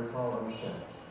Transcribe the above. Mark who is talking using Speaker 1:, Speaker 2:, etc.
Speaker 1: fellowship